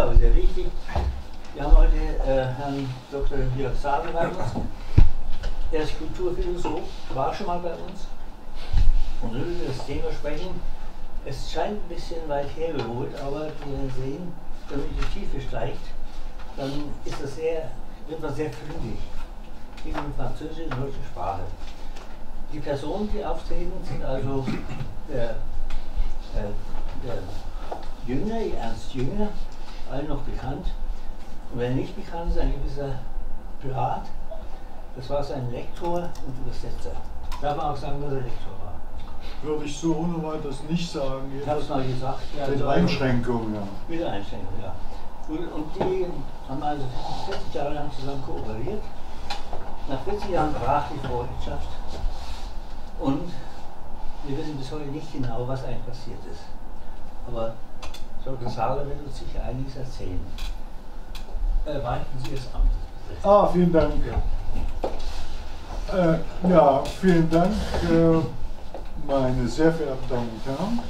aber sehr wichtig. Wir haben heute äh, Herrn Dr. Jörg Sade bei uns. Er ist Kulturphilosoph, war schon mal bei uns und will über das Thema sprechen. Es scheint ein bisschen weit hergeholt, aber wir sehen, wenn man in die Tiefe steigt, dann ist das sehr, wird man sehr flügig in der französischen und deutschen Sprache. Die Personen, die auftreten, sind also der, äh, der Jünger, Ernst Jünger, allen noch bekannt. Und wenn er nicht bekannt ist, ein gewisser Plath, das war sein Lektor und Übersetzer. Darf man auch sagen, dass er Lektor war. Würde ich so ohne weiteres nicht sagen. Ich habe es mal gesagt. Ja, Mit also- Einschränkungen, ja. Mit Einschränkung, ja. Und, und die haben also 40 Jahre lang zusammen kooperiert. Nach 40 Jahren brach die Freundschaft und wir wissen bis heute nicht genau, was eigentlich passiert ist. Aber Dr. Sahler wird uns sicher einiges erzählen. Äh, Sie das Amt. Ah, vielen Dank. Äh, ja, vielen Dank, äh, meine sehr verehrten Damen und Herren.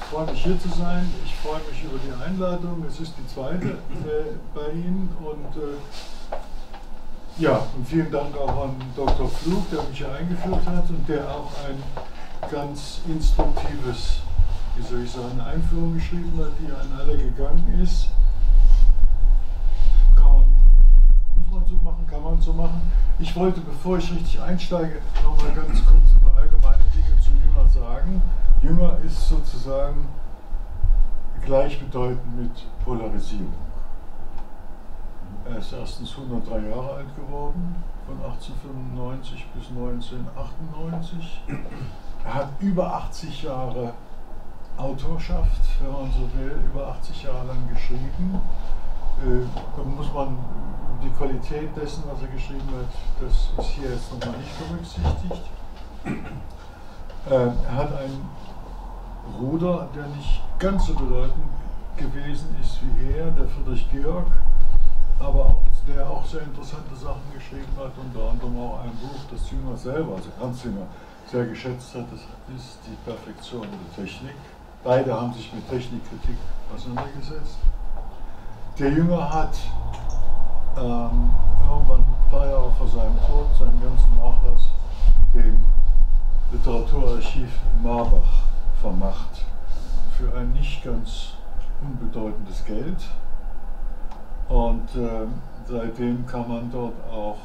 Ich freue mich hier zu sein. Ich freue mich über die Einladung. Es ist die zweite äh, bei Ihnen und äh, ja, und vielen Dank auch an Dr. Flug, der mich hier eingeführt hat und der auch ein ganz instruktives, wie soll ich sagen, eine Einführung geschrieben hat, die an alle gegangen ist. Kann man, muss man so machen, kann man so machen. Ich wollte, bevor ich richtig einsteige, nochmal ganz kurz ein paar allgemeine Dinge zu Jünger sagen. Jünger ist sozusagen gleichbedeutend mit Polarisierung. Er ist erstens 103 Jahre alt geworden, von 1895 bis 1998. Er hat über 80 Jahre Autorschaft, wenn man so will, über 80 Jahre lang geschrieben. Äh, dann muss man die Qualität dessen, was er geschrieben hat, das ist hier jetzt nochmal nicht berücksichtigt. Äh, er hat einen Bruder, der nicht ganz so bedeutend gewesen ist wie er, der Friedrich Georg, aber der auch sehr interessante Sachen geschrieben hat, unter anderem auch ein Buch, das Jünger selber, also Hans Jünger, sehr geschätzt hat, das ist die Perfektion der Technik. Beide haben sich mit Technikkritik auseinandergesetzt. Der Jünger hat ähm, irgendwann ein paar Jahre vor seinem Tod seinen ganzen Nachlass dem Literaturarchiv Marbach vermacht für ein nicht ganz unbedeutendes Geld. Und äh, seitdem kann man dort auch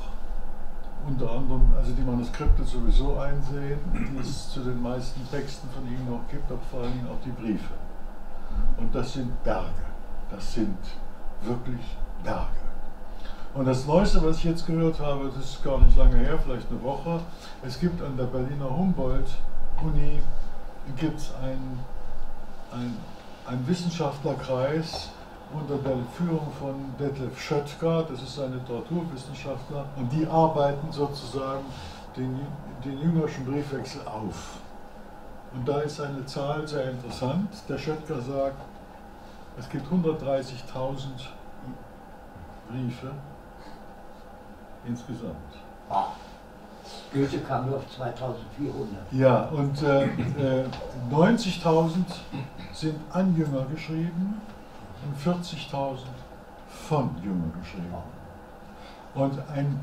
unter anderem, also die Manuskripte sowieso einsehen, die es zu den meisten Texten von ihm noch gibt, aber vor allen Dingen auch die Briefe. Und das sind Berge. Das sind wirklich Berge. Und das Neueste, was ich jetzt gehört habe, das ist gar nicht lange her, vielleicht eine Woche, es gibt an der Berliner Humboldt-Uni gibt's ein, ein, ein Wissenschaftlerkreis unter der Führung von Detlef Schöttger, das ist ein Literaturwissenschaftler, und die arbeiten sozusagen den, den jüngerschen Briefwechsel auf. Und da ist eine Zahl sehr interessant. Der Schöttger sagt, es gibt 130.000 Briefe insgesamt. Goethe kam nur auf 2400. Ja, und äh, äh, 90.000 sind an Jünger geschrieben 40.000 von Jünger geschrieben. Und ein,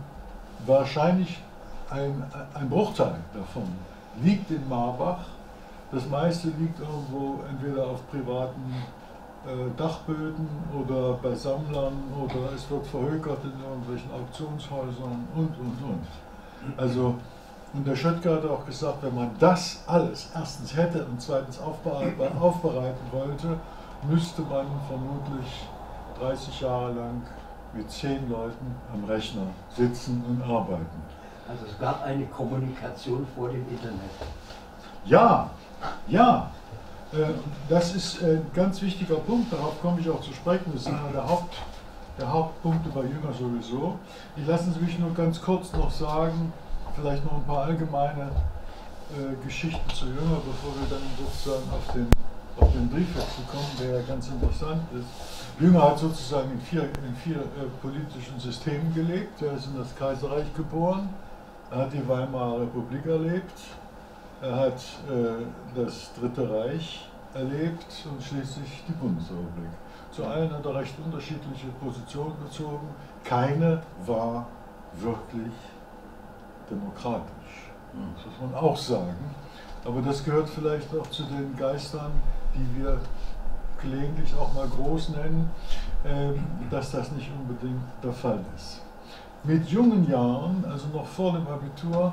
wahrscheinlich ein, ein Bruchteil davon liegt in Marbach. Das meiste liegt irgendwo entweder auf privaten äh, Dachböden oder bei Sammlern oder es wird verhökert in irgendwelchen Auktionshäusern und, und, und. Also, und der Schöttger hat auch gesagt, wenn man das alles erstens hätte und zweitens aufbereiten wollte, müsste man vermutlich 30 Jahre lang mit zehn Leuten am Rechner sitzen und arbeiten. Also es gab eine Kommunikation vor dem Internet. Ja, ja. Äh, Das ist ein ganz wichtiger Punkt, darauf komme ich auch zu sprechen. Das ist einer der, Haupt, der Hauptpunkte bei Jünger sowieso. Ich lassen Sie mich nur ganz kurz noch sagen, vielleicht noch ein paar allgemeine äh, Geschichten zu Jünger, bevor wir dann sozusagen auf den, auf den Briefwechsel kommen, der ja ganz interessant ist. Jünger hat sozusagen in vier, in vier äh, politischen Systemen gelebt. Er ist in das Kaiserreich geboren, er hat die Weimarer Republik erlebt, er hat äh, das Dritte Reich erlebt und schließlich die Bundesrepublik. Zu allen hat er recht unterschiedliche Positionen bezogen. Keine war wirklich demokratisch. Das muss man auch sagen. Aber das gehört vielleicht auch zu den Geistern, die wir gelegentlich auch mal groß nennen, ähm, dass das nicht unbedingt der Fall ist. Mit jungen Jahren, also noch vor dem Abitur,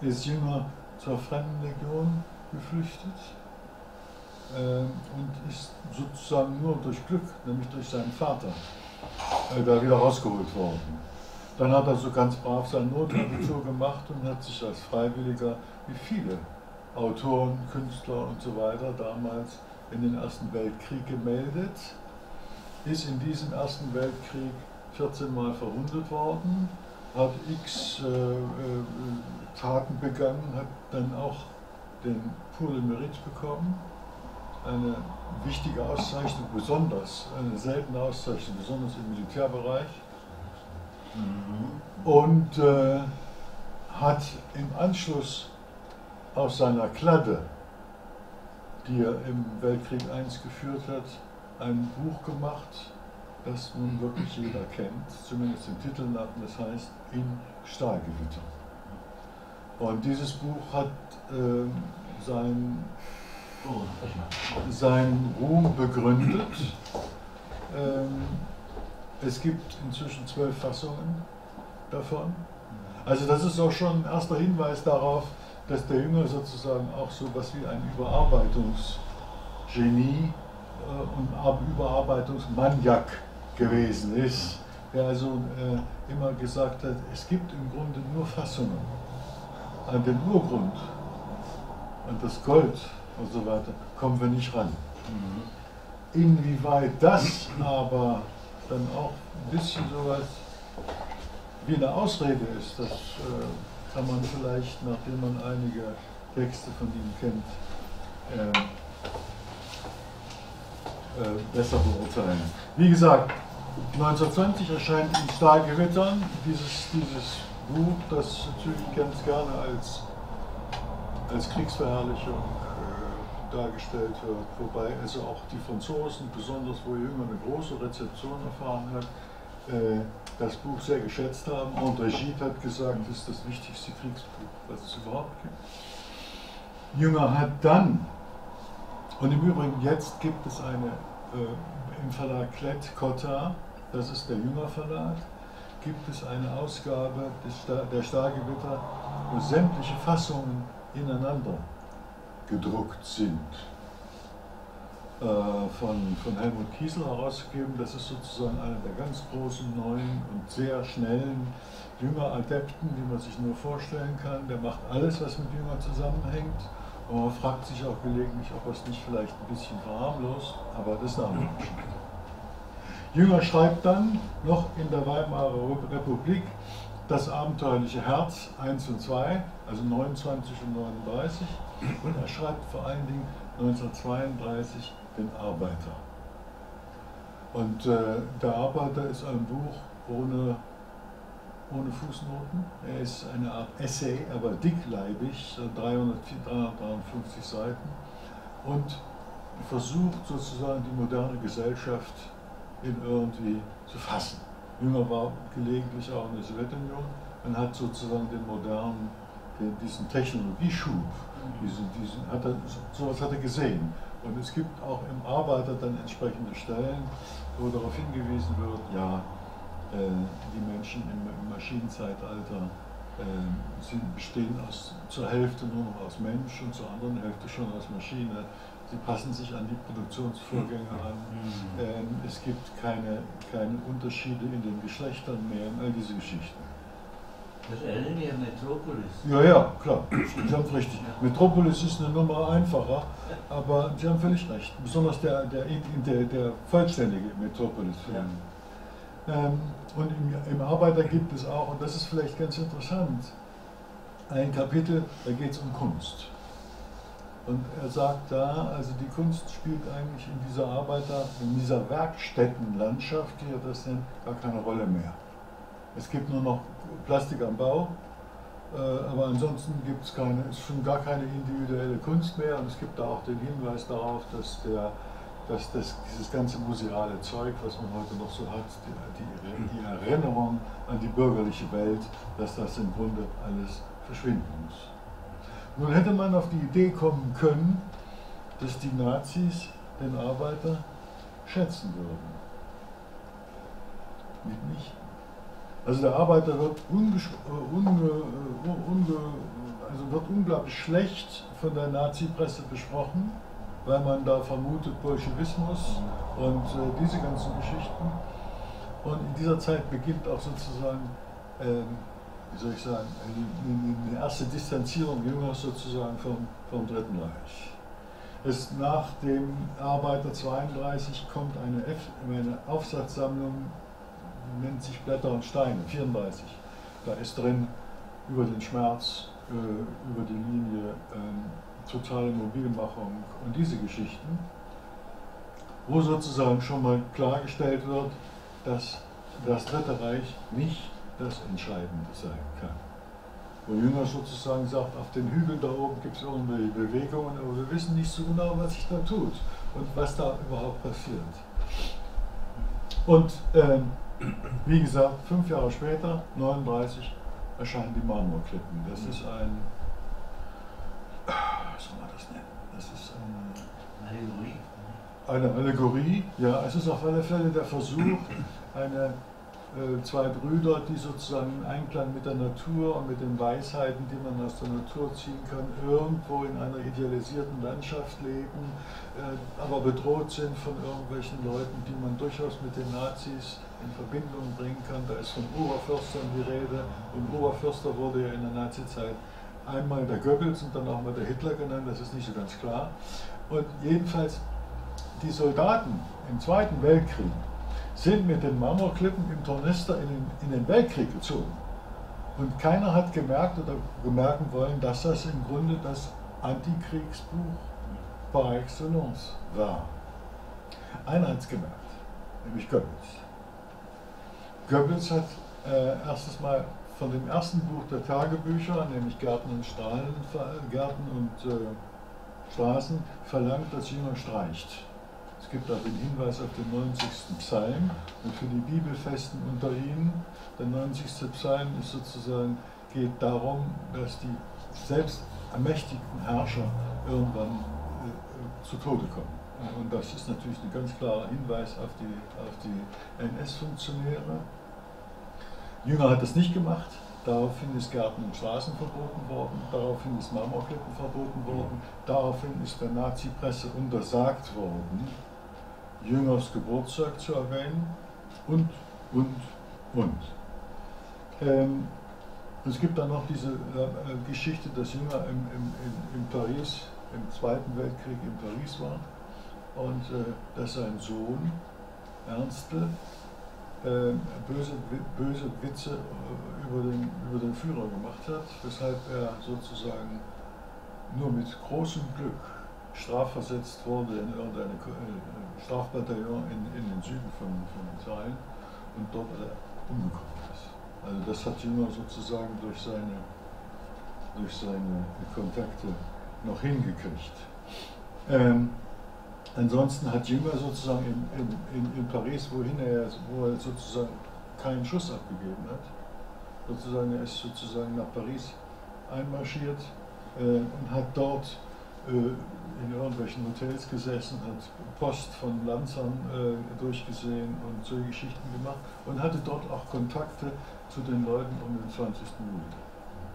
ist Jünger zur Fremdenlegion geflüchtet ähm, und ist sozusagen nur durch Glück, nämlich durch seinen Vater, äh, da wieder rausgeholt worden. Dann hat er so ganz brav sein Notabitur gemacht und hat sich als Freiwilliger, wie viele Autoren, Künstler und so weiter damals in den Ersten Weltkrieg gemeldet, ist in diesem Ersten Weltkrieg 14 Mal verwundet worden, hat x äh, äh, Taten begangen, hat dann auch den Pour le Mérite bekommen, eine wichtige Auszeichnung, besonders, eine seltene Auszeichnung, besonders im Militärbereich. Mhm. Und äh, hat im Anschluss aus seiner Kladde, die er im Weltkrieg I geführt hat, ein Buch gemacht, das nun wirklich jeder kennt, zumindest den Titel nach, das heißt In Stahlgewitter. Und dieses Buch hat äh, sein, seinen Ruhm begründet. Ähm, es gibt inzwischen zwölf Fassungen davon. Also das ist auch schon ein erster Hinweis darauf, dass der Jünger sozusagen auch so etwas wie ein Überarbeitungsgenie äh, und Überarbeitungsmaniak gewesen ist, der also äh, immer gesagt hat, es gibt im Grunde nur Fassungen. An den Urgrund, an das Gold und so weiter, kommen wir nicht ran. Mhm. Inwieweit das aber dann auch ein bisschen sowas wie eine Ausrede ist, das äh, kann man vielleicht, nachdem man einige Texte von ihm kennt, äh, äh, besser beurteilen. Wie gesagt, 1920 erscheint in Stahlgewittern dieses, dieses Buch, das natürlich ganz gerne als, als Kriegsverherrlichung äh, dargestellt wird, wobei also auch die Franzosen, besonders wo Jünger eine große Rezeption erfahren hat, das Buch sehr geschätzt haben. André Gide hat gesagt, das ist das wichtigste Kriegsbuch, was es überhaupt gibt. Jünger hat dann, und im Übrigen jetzt gibt es eine äh, im Verlag Klett Cotta, das ist der Jünger Verlag, gibt es eine Ausgabe des, der Stahlgewitter, wo sämtliche Fassungen ineinander gedruckt sind. Äh, von, von Helmut Kiesel herausgegeben. Das ist sozusagen einer der ganz großen, neuen und sehr schnellen Jünger-Adepten, die man sich nur vorstellen kann. Der macht alles, was mit Jünger zusammenhängt. Und man fragt sich auch gelegentlich, ob er es nicht vielleicht ein bisschen verharmlost, aber das Geschichte. Jünger schreibt dann noch in der Weimarer Republik das abenteuerliche Herz 1 und 2, also 29 und 39. Und er schreibt vor allen Dingen 1932 den Arbeiter. Und äh, der Arbeiter ist ein Buch ohne, ohne Fußnoten. Er ist eine Art Essay, aber dickleibig, 300, 353 Seiten und versucht sozusagen die moderne Gesellschaft in irgendwie zu fassen. Jünger war gelegentlich auch in der Sowjetunion und hat sozusagen den modernen, den, diesen Technologieschub, diesen, diesen, hat er, sowas hat er gesehen. Und es gibt auch im Arbeiter dann entsprechende Stellen, wo darauf hingewiesen wird, ja, äh, die Menschen im, im Maschinenzeitalter äh, sind, bestehen aus, zur Hälfte nur noch aus Mensch und zur anderen Hälfte schon aus Maschine. Sie passen sich an die Produktionsvorgänge an. Mhm. Ähm, es gibt keine, keine Unterschiede in den Geschlechtern mehr all diese Geschichten. Das erinnert mich an Metropolis. Ja, ja, klar. Sie haben richtig. Metropolis ist eine Nummer einfacher, aber Sie haben völlig recht. Besonders der, der, der, der vollständige Metropolis-Film. Ja. Ähm, und im, im Arbeiter gibt es auch, und das ist vielleicht ganz interessant, ein Kapitel, da geht es um Kunst. Und er sagt da, also die Kunst spielt eigentlich in dieser Arbeiter, in dieser Werkstättenlandschaft, wie er das nennt, gar keine Rolle mehr. Es gibt nur noch Plastik am Bau, äh, aber ansonsten gibt es keine, schon gar keine individuelle Kunst mehr und es gibt da auch den Hinweis darauf, dass der, dass das, dieses ganze museale Zeug, was man heute noch so hat, die, die, die Erinnerung an die bürgerliche Welt, dass das im Grunde alles verschwinden muss. Nun hätte man auf die Idee kommen können, dass die Nazis den Arbeiter schätzen würden. Nicht? Also der Arbeiter wird, äh, äh, also wird unglaublich schlecht von der Nazi-Presse besprochen, weil man da vermutet Bolschewismus und äh, diese ganzen Geschichten. Und in dieser Zeit beginnt auch sozusagen, äh, wie soll ich sagen, eine, erste Distanzierung Jüngers sozusagen vom, vom Dritten Reich. Es nach dem Arbeiter 32 kommt eine, F, eine Aufsatzsammlung nennt sich Blätter und Steine, 34. Da ist drin über den Schmerz, äh, über die Linie äh, totale Mobilmachung und diese Geschichten, wo sozusagen schon mal klargestellt wird, dass das Dritte Reich nicht das Entscheidende sein kann. Wo Jünger sozusagen sagt, auf den Hügeln da oben gibt es irgendwelche Bewegungen, aber wir wissen nicht so genau, was sich da tut und was da überhaupt passiert. Und ähm, wie gesagt, fünf Jahre später, 39, erscheinen die Marmorklippen. Das ist ein, was soll man das nennen? Das ist eine Allegorie. Eine Allegorie, ja, es ist auf alle Fälle der Versuch, eine zwei Brüder, die sozusagen in Einklang mit der Natur und mit den Weisheiten, die man aus der Natur ziehen kann, irgendwo in einer idealisierten Landschaft leben, äh, aber bedroht sind von irgendwelchen Leuten, die man durchaus mit den Nazis in Verbindung bringen kann. Da ist von Oberförstern die Rede und Oberförster wurde ja in der Nazizeit einmal der Goebbels und dann auch mal der Hitler genannt, das ist nicht so ganz klar. Und jedenfalls die Soldaten im Zweiten Weltkrieg, sind mit den Marmorklippen im Tornister in den, in den Weltkrieg gezogen. Und keiner hat gemerkt oder bemerken wollen, dass das im Grunde das Antikriegsbuch par excellence war. Einer hat es gemerkt, nämlich Goebbels. Goebbels hat äh, erstes Mal von dem ersten Buch der Tagebücher, nämlich Gärten und Strahlen, Gärten und äh, Straßen, verlangt, dass jemand streicht. Es gibt auch den Hinweis auf den 90. Psalm und für die Bibelfesten unter ihnen. Der 90. Psalm ist sozusagen, geht darum, dass die selbst ermächtigten Herrscher irgendwann äh, zu Tode kommen. Und das ist natürlich ein ganz klarer Hinweis auf die, auf die NS-Funktionäre. Jünger hat das nicht gemacht. Daraufhin ist Gärten und Straßen verboten worden, daraufhin ist Marmorklippen verboten worden, daraufhin ist der Nazi-Presse untersagt worden, Jüngers Geburtstag zu erwähnen und, und, und. Ähm, es gibt dann noch diese äh, Geschichte, dass Jünger im, im, in, in, Paris, im Zweiten Weltkrieg in Paris war und äh, dass sein Sohn Ernste äh, böse, böse Witze äh, über den, über den Führer gemacht hat, weshalb er sozusagen nur mit großem Glück strafversetzt wurde in irgendeine äh, Strafbataillon in, in den Süden von, von Italien und dort umgekommen ist. Also das hat Jünger sozusagen durch seine, durch seine Kontakte noch hingekriegt. Ähm, ansonsten hat Jünger sozusagen in, in, in, in Paris, wohin er, wo er sozusagen keinen Schuss abgegeben hat, sozusagen er ist sozusagen nach Paris einmarschiert äh, und hat dort äh, in irgendwelchen Hotels gesessen, hat Post von Lanzern äh, durchgesehen und solche Geschichten gemacht und hatte dort auch Kontakte zu den Leuten um den 20. Juli.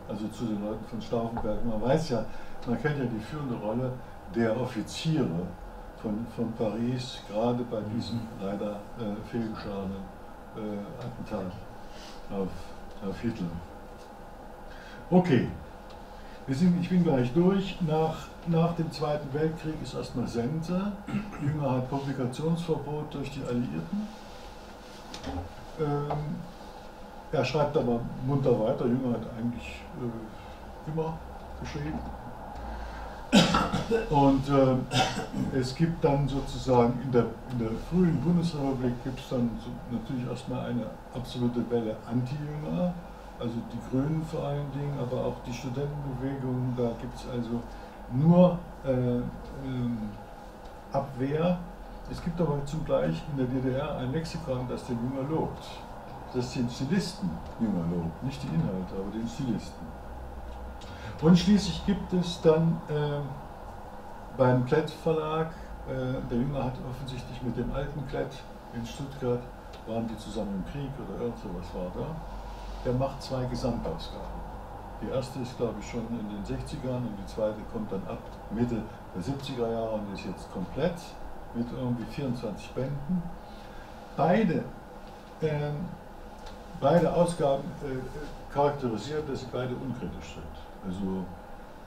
Also zu den Leuten von Stauffenberg. Man weiß ja, man kennt ja die führende Rolle der Offiziere von, von Paris, gerade bei diesem leider äh, fehlgeschlagenen äh, Attentat auf, auf Hitler. Okay, sind, ich bin gleich durch. Nach, nach dem Zweiten Weltkrieg ist erstmal Sense. Jünger hat Publikationsverbot durch die Alliierten. Ähm, er schreibt aber munter weiter. Jünger hat eigentlich äh, immer geschrieben. Und äh, es gibt dann sozusagen in der, in der frühen Bundesrepublik gibt es dann so natürlich erstmal eine absolute Welle Anti-Jünger also die Grünen vor allen Dingen, aber auch die Studentenbewegung, da gibt es also nur äh, ähm, Abwehr Es gibt aber zugleich in der DDR ein Lexikon, das den Jünger lobt. Das den Stilisten Jünger lobt, nicht die Inhalte, aber den Stilisten. Und schließlich gibt es dann äh, beim Klett Verlag, äh, der Jünger hat offensichtlich mit dem alten Klett in Stuttgart, waren die zusammen im Krieg oder irgend sowas war da, der macht zwei Gesamtausgaben. Die erste ist, glaube ich, schon in den 60ern und die zweite kommt dann ab Mitte der 70er Jahre und ist jetzt komplett mit irgendwie 24 Bänden. Beide, äh, beide Ausgaben äh, charakterisieren, dass sie beide unkritisch sind. Also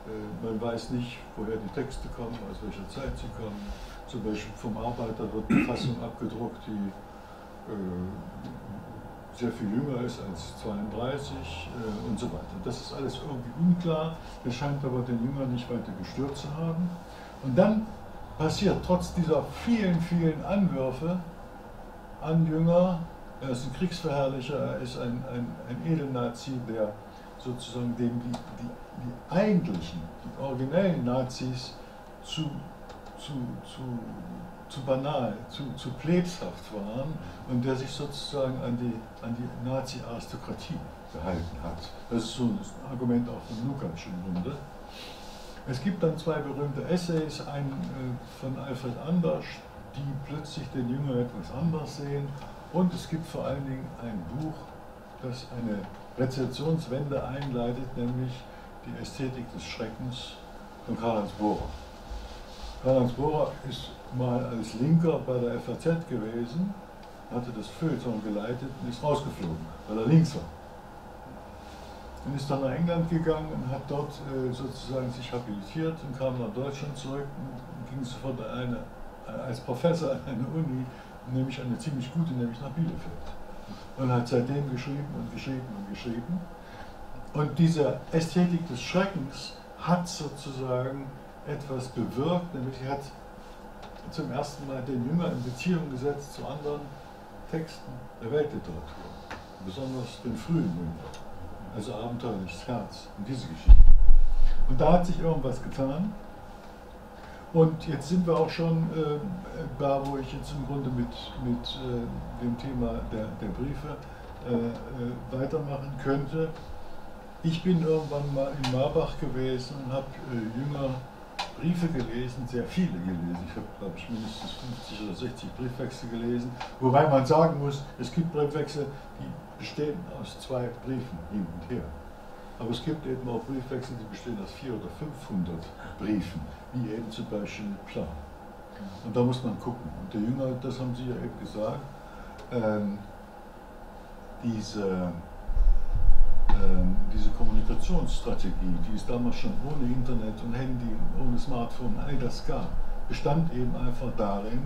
äh, man weiß nicht, woher die Texte kommen, aus welcher Zeit sie kommen. Zum Beispiel vom Arbeiter wird eine Fassung abgedruckt, die äh, sehr viel jünger ist als 32 äh, und so weiter. Das ist alles irgendwie unklar. Das scheint aber den Jünger nicht weiter gestört zu haben. Und dann passiert trotz dieser vielen, vielen Anwürfe an Jünger, er ist ein Kriegsverherrlicher, er ist ein, ein, ein Edelnazi, der sozusagen dem die, die, die eigentlichen, die originellen Nazis zu, zu, zu zu banal, zu, zu plebshaft waren und der sich sozusagen an die, an die Nazi-Aristokratie gehalten hat. Das ist so ein Argument auch von Lukács im Grunde. Es gibt dann zwei berühmte Essays, einen äh, von Alfred Anders, die plötzlich den Jünger etwas anders sehen. Und es gibt vor allen Dingen ein Buch, das eine Rezeptionswende einleitet, nämlich die Ästhetik des Schreckens von Karl-Heinz Bohrer. Karl-Heinz Bohrer ist mal als Linker bei der FAZ gewesen, hatte das Feuilleton geleitet und ist rausgeflogen, weil er links war. Und ist dann nach England gegangen und hat dort äh, sozusagen sich habilitiert und kam nach Deutschland zurück und ging sofort eine, äh, als Professor an eine Uni, nämlich eine ziemlich gute, nämlich nach Bielefeld. Und hat seitdem geschrieben und geschrieben und geschrieben. Und diese Ästhetik des Schreckens hat sozusagen etwas bewirkt, nämlich hat zum ersten Mal den Jünger in Beziehung gesetzt zu anderen Texten der Weltliteratur, besonders den frühen Jünger, also Abenteuerliches Herz und diese Geschichte. Und da hat sich irgendwas getan. Und jetzt sind wir auch schon äh, da, wo ich jetzt im Grunde mit, mit äh, dem Thema der, der Briefe äh, äh weitermachen könnte. Ich bin irgendwann mal in Marbach gewesen und habe äh, Jünger Briefe gelesen, sehr viele gelesen. Ich habe, glaube ich, mindestens 50 oder 60 Briefwechsel gelesen. Wobei man sagen muss, es gibt Briefwechsel, die bestehen aus zwei Briefen hin und her. Aber es gibt eben auch Briefwechsel, die bestehen aus 400 oder 500 Briefen, wie eben zum Beispiel Plan. Und da muss man gucken. Und der Jünger, das haben Sie ja eben gesagt, ähm, diese diese Kommunikationsstrategie, die es damals schon ohne Internet und Handy und ohne Smartphone all das gab, bestand eben einfach darin,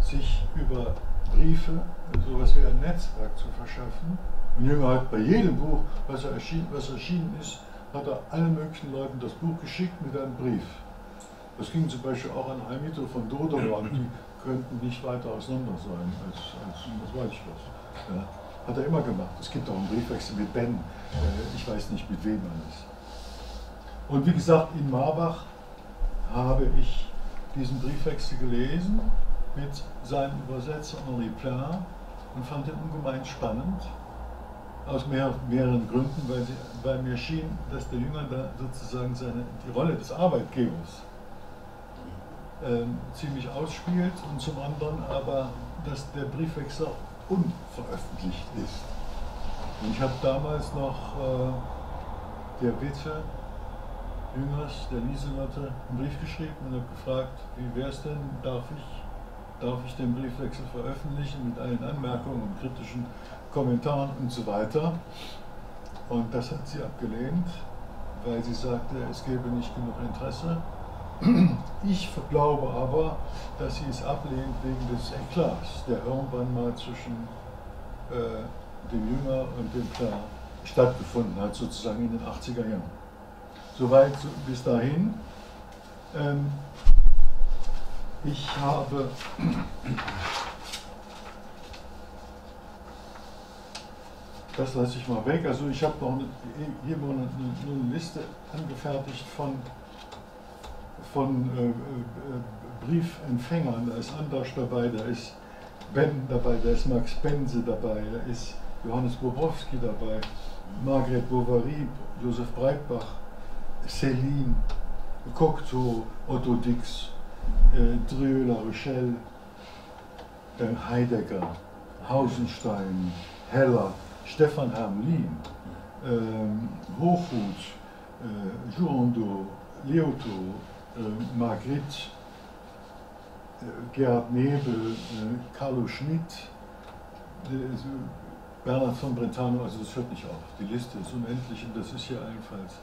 sich über Briefe sowas wie ein Netzwerk zu verschaffen. Und Jünger hat bei jedem Buch, was, er erschien, was erschienen ist, hat er allen möglichen Leuten das Buch geschickt mit einem Brief. Das ging zum Beispiel auch an Amito von Dodoran, die könnten nicht weiter auseinander sein als, als was weiß ich was. Ja. Hat er immer gemacht. Es gibt auch einen Briefwechsel mit Ben. Äh, ich weiß nicht mit wem alles. Und wie gesagt, in Marbach habe ich diesen Briefwechsel gelesen mit seinem Übersetzer Henri Plin und fand ihn ungemein spannend. Aus mehr, mehreren Gründen, weil, sie, weil mir schien, dass der Jünger da sozusagen seine, die Rolle des Arbeitgebers ähm, ziemlich ausspielt und zum anderen aber, dass der Briefwechsel unveröffentlicht ist. Und ich habe damals noch äh, der Witwe Jüngers, der Lieselotte, einen Brief geschrieben und habe gefragt, wie wäre es denn, darf ich, darf ich den Briefwechsel veröffentlichen mit allen Anmerkungen und kritischen Kommentaren und so weiter. Und das hat sie abgelehnt, weil sie sagte, es gäbe nicht genug Interesse. Ich glaube aber, dass sie es ablehnt wegen des Eklats, der irgendwann mal zwischen äh, dem Jünger und dem Klar stattgefunden hat, sozusagen in den 80er Jahren. Soweit bis dahin. Ähm, ich habe das lasse ich mal weg. Also ich habe noch eine, hier eine, eine, Liste angefertigt von, von äh, äh, Briefempfängern, da ist Anders dabei, da ist Ben dabei, da ist Max Benze dabei, da ist Johannes Bobrowski dabei, Margret Bovary, Josef Breitbach, Céline, Cocteau, Otto Dix, äh, Drieu La Rochelle, äh, Heidegger, Hausenstein, Heller, Stefan Hermlin, ähm, Hochhuth, äh, Jourando, Leoto, äh, Margrit, äh, Gerhard Nebel, äh, Carlo Schmidt, äh, Bernhard von Brentano, also das hört nicht auf. Die Liste ist unendlich und das ist hier allenfalls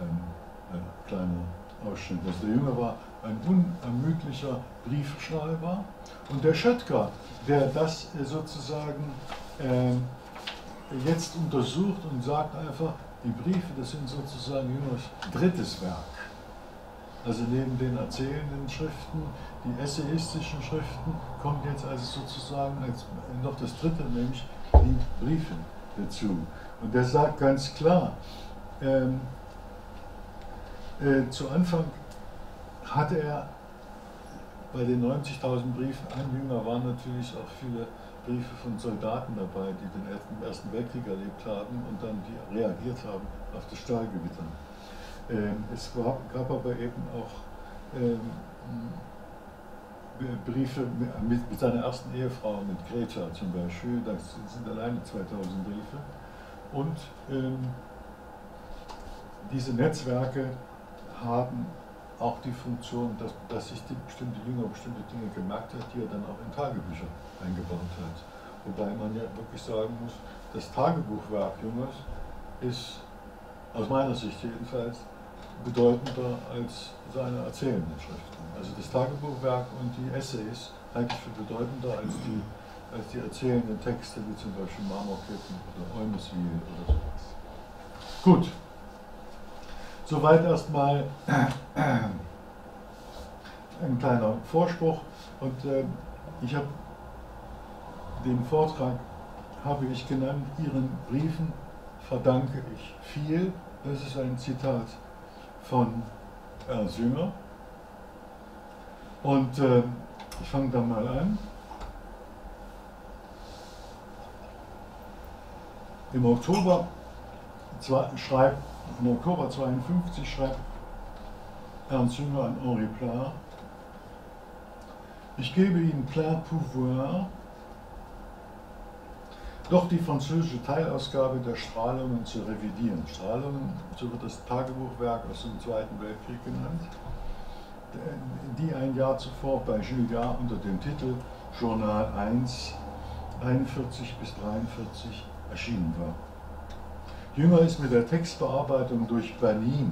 ein, ein kleiner Ausschnitt. Also der Junge war ein unermüdlicher Briefschreiber und der Schöttger, der das sozusagen äh, jetzt untersucht und sagt einfach, die Briefe, das sind sozusagen Jüngers drittes Werk. Also neben den erzählenden Schriften, die essayistischen Schriften, kommt jetzt also sozusagen als noch das dritte, nämlich die Briefe dazu. Und der sagt ganz klar, ähm, äh, zu Anfang hatte er bei den 90.000 Briefen, ein Jünger waren natürlich auch viele Briefe von Soldaten dabei, die den Ersten Weltkrieg erlebt haben und dann die reagiert haben auf das Stahlgewitter. Ähm, es gab aber eben auch ähm, Briefe mit, mit, seiner ersten Ehefrau, mit Greta zum Beispiel, das sind alleine 2000 Briefe. Und ähm, diese Netzwerke haben auch die Funktion, dass, dass sich die bestimmte Jünger bestimmte Dinge gemerkt hat, die er dann auch in Tagebücher eingebaut hat. Wobei man ja wirklich sagen muss, das Tagebuchwerk Jüngers ist aus meiner Sicht jedenfalls bedeutender als seine erzählenden Schriften. Also das Tagebuchwerk und die Essays halte ich für bedeutender als die, als die erzählenden Texte, wie zum Beispiel Marmorketten oder Eumeswil oder sowas. Gut. Soweit erstmal ein kleiner Vorspruch und äh, ich habe den Vortrag habe ich genannt, Ihren Briefen verdanke ich viel. Das ist ein Zitat von Ernst Jünger. Und äh, ich fange da mal an. Im Oktober, schreibt, im Oktober 52 schreibt Ernst Jünger an Henri Plat, ich gebe Ihnen plein pouvoir, doch die französische Teilausgabe der Strahlungen zu revidieren. Strahlungen, so wird das Tagebuchwerk aus dem Zweiten Weltkrieg genannt, die ein Jahr zuvor bei Julliard unter dem Titel Journal 1 41 bis 43 erschienen war. Jünger ist mit der Textbearbeitung durch Berlin,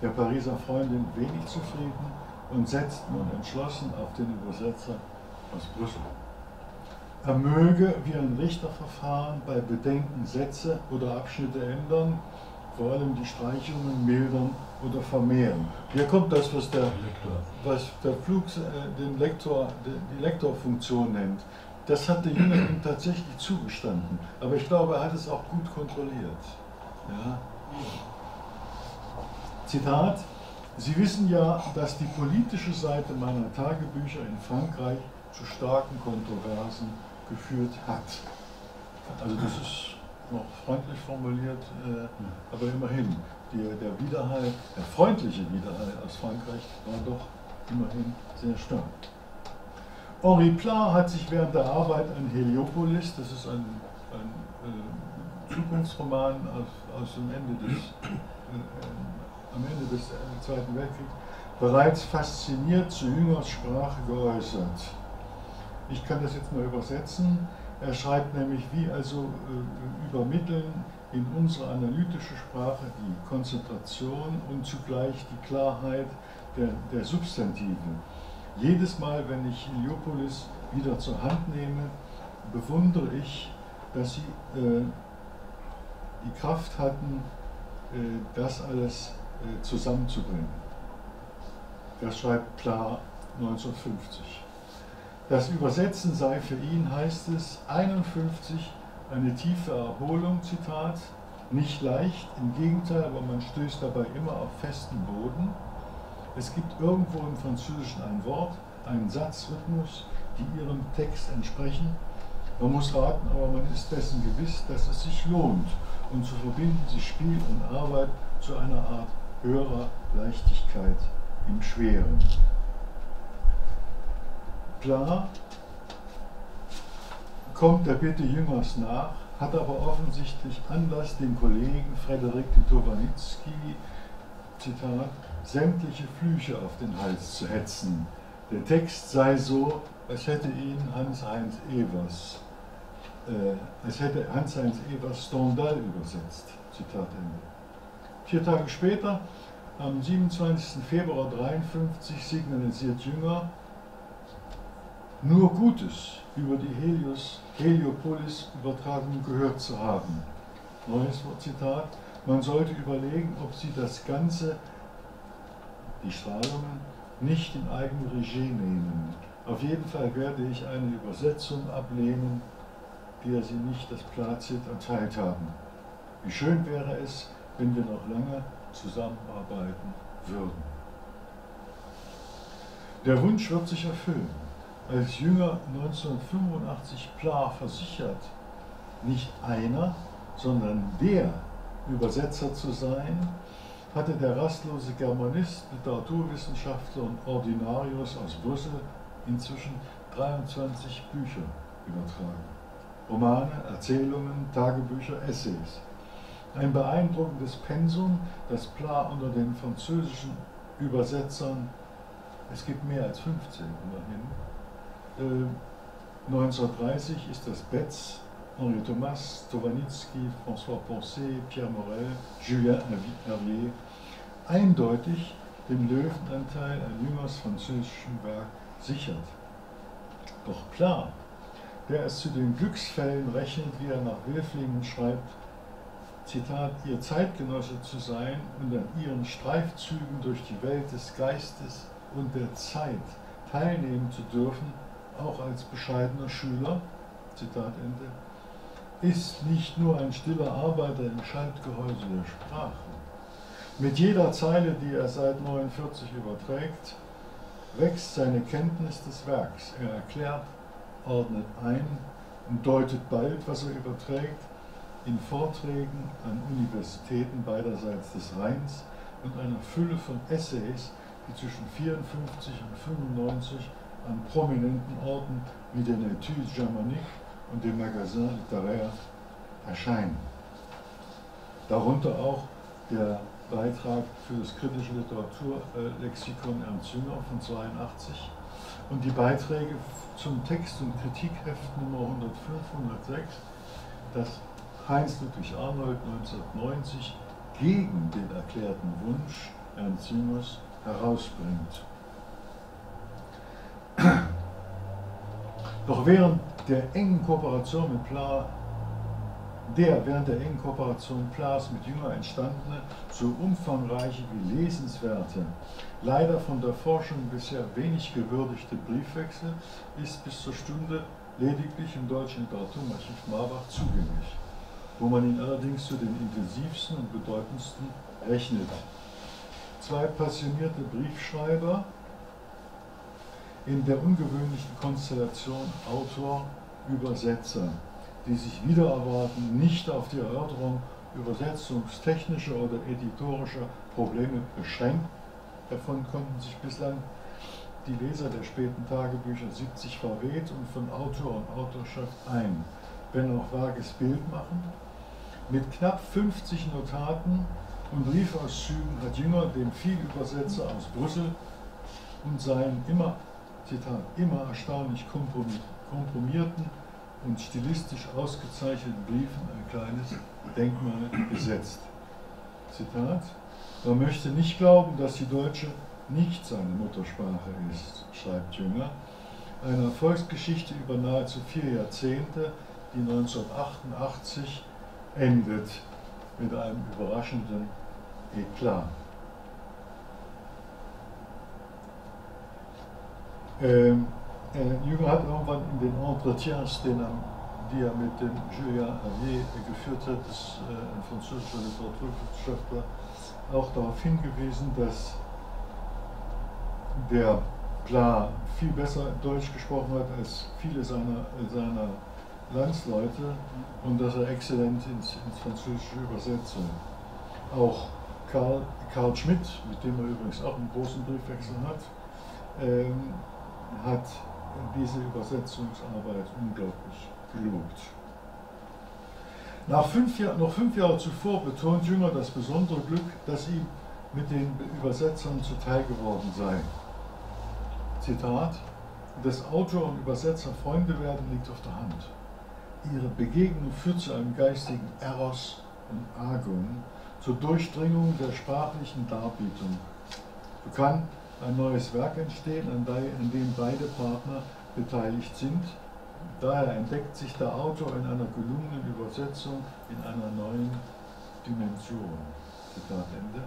der Pariser Freundin, wenig zufrieden und setzt nun entschlossen auf den Übersetzer aus Brüssel. Er möge wie ein Richterverfahren bei Bedenken Sätze oder Abschnitte ändern, vor allem die Streichungen mildern oder vermehren. Hier kommt das, was der, was der Flug äh, den Lektor, die Lektorfunktion nennt. Das hat der Jünger ihm tatsächlich zugestanden. Aber ich glaube, er hat es auch gut kontrolliert. Ja. Zitat, Sie wissen ja, dass die politische Seite meiner Tagebücher in Frankreich zu starken Kontroversen geführt hat. Also das ist noch freundlich formuliert, äh, aber immerhin, die, der Widerhall, der freundliche Widerhall aus Frankreich war doch immerhin sehr stark. Henri Plat hat sich während der Arbeit an Heliopolis, das ist ein, ein äh, Zukunftsroman aus, aus, dem Ende des, äh, am Ende des äh, Zweiten Weltkriegs, bereits fasziniert zu Jüngers Sprache geäußert. Ich kann das jetzt mal übersetzen. Er schreibt nämlich, wie also äh, übermitteln in unsere analytische Sprache die Konzentration und zugleich die Klarheit der, der Substantive. Jedes Mal, wenn ich Heliopolis wieder zur Hand nehme, bewundere ich, dass sie äh, die Kraft hatten, äh, das alles äh, zusammenzubringen. Das schreibt klar 1950. Das Übersetzen sei für ihn, heißt es, 51 eine tiefe Erholung, Zitat, nicht leicht, im Gegenteil, aber man stößt dabei immer auf festen Boden. Es gibt irgendwo im Französischen ein Wort, einen Satzrhythmus, die ihrem Text entsprechen. Man muss raten, aber man ist dessen gewiss, dass es sich lohnt. Und so verbinden sie Spiel und Arbeit zu einer Art höherer Leichtigkeit im Schweren. Klar kommt der Bitte Jüngers nach, hat aber offensichtlich Anlass, den Kollegen Frederik de Towanitzki, Zitat, sämtliche Flüche auf den Hals zu hetzen. Der Text sei so, als hätte ihn Hans-Heinz Evers, äh, als hätte Hans-Heinz Evers Stendhal übersetzt. Zitat Ende. Vier Tage später, am 27. Februar 1953, signalisiert Jünger, nur Gutes über die Helios, Heliopolis-Übertragung gehört zu haben. Neues Zitat, man sollte überlegen, ob sie das Ganze, die Strahlungen, nicht in eigene Regie nehmen. Auf jeden Fall werde ich eine Übersetzung ablehnen, der sie nicht das Plazit erteilt haben. Wie schön wäre es, wenn wir noch lange zusammenarbeiten würden. Der Wunsch wird sich erfüllen. Als Jünger 1985 Pla versichert, nicht einer, sondern der Übersetzer zu sein, hatte der rastlose Germanist, Literaturwissenschaftler und Ordinarius aus Brüssel inzwischen 23 Bücher übertragen. Romane, Erzählungen, Tagebücher, Essays. Ein beeindruckendes Pensum, das Pla unter den französischen Übersetzern, es gibt mehr als 15 immerhin, 1930 ist das Betz, Henri Thomas, Towanitzki, François Poncet, Pierre Morel, Julien Hervier eindeutig den Löwenanteil an Jüngers französischem Werk sichert. Doch klar, der es zu den Glücksfällen rechnet, wie er nach Wilflingen schreibt, Zitat, ihr Zeitgenosse zu sein und an ihren Streifzügen durch die Welt des Geistes und der Zeit teilnehmen zu dürfen, auch als bescheidener Schüler, Zitat Ende, ist nicht nur ein stiller Arbeiter im Schaltgehäuse der Sprache. Mit jeder Zeile, die er seit 1949 überträgt, wächst seine Kenntnis des Werks. Er erklärt, ordnet ein und deutet bald, was er überträgt, in Vorträgen an Universitäten beiderseits des Rheins und einer Fülle von Essays, die zwischen 54 und 95 an prominenten Orten wie den Etudes Germaniques und dem Magasin Littéraire erscheinen. Darunter auch der Beitrag für das kritische Literaturlexikon Ernst Jünger von 82 und die Beiträge zum Text- und Kritikheft Nummer 105, 106, das Heinz Ludwig Arnold 1990 gegen den erklärten Wunsch Ernst Jüngers herausbringt. Doch während der engen Kooperation mit Pla, der während der engen Kooperation Plas mit Jünger entstandene, so umfangreiche wie lesenswerte, leider von der Forschung bisher wenig gewürdigte Briefwechsel ist bis zur Stunde lediglich im Deutschen Literaturarchiv Marbach zugänglich, wo man ihn allerdings zu den intensivsten und bedeutendsten rechnet. Zwei passionierte Briefschreiber, in der ungewöhnlichen Konstellation Autor, Übersetzer, die sich wieder erwarten, nicht auf die Erörterung übersetzungstechnischer oder editorischer Probleme beschränkt. Davon konnten sich bislang die Leser der späten Tagebücher 70 verweht und von Autor und Autorschaft ein, wenn auch vages Bild machen. Mit knapp 50 Notaten und Briefauszügen hat Jünger den Vielübersetzer aus Brüssel und seinen immer Zitat, immer erstaunlich komprimierten und stilistisch ausgezeichneten Briefen ein kleines Denkmal gesetzt. Zitat, man möchte nicht glauben, dass die Deutsche nicht seine Muttersprache ist, schreibt Jünger. Eine Erfolgsgeschichte über nahezu vier Jahrzehnte, die 1988 endet mit einem überraschenden Eklat. Ähm, äh, Jünger hat irgendwann in den Entretiens, den er, die er mit dem Julien Hervier geführt hat, das, äh, ein französischer Literaturwissenschaftler, auch darauf hingewiesen, dass der klar viel besser Deutsch gesprochen hat als viele seiner, seiner Landsleute und dass er exzellent ins, ins Französische übersetzt. Auch Karl, Karl Schmidt, mit dem er übrigens auch einen großen Briefwechsel hat, ähm, hat diese Übersetzungsarbeit unglaublich gelobt. Nach fünf Jahr, noch fünf Jahre zuvor betont Jünger das besondere Glück, das ihm mit den Übersetzern zuteil geworden sei. Zitat, dass Autor und Übersetzer Freunde werden, liegt auf der Hand. Ihre Begegnung führt zu einem geistigen Eros und Agon, zur Durchdringung der sprachlichen Darbietung. So kann ein neues Werk entstehen, an dem beide Partner beteiligt sind. Daher entdeckt sich der Autor in einer gelungenen Übersetzung in einer neuen Dimension. Zitat Ende.